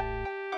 Música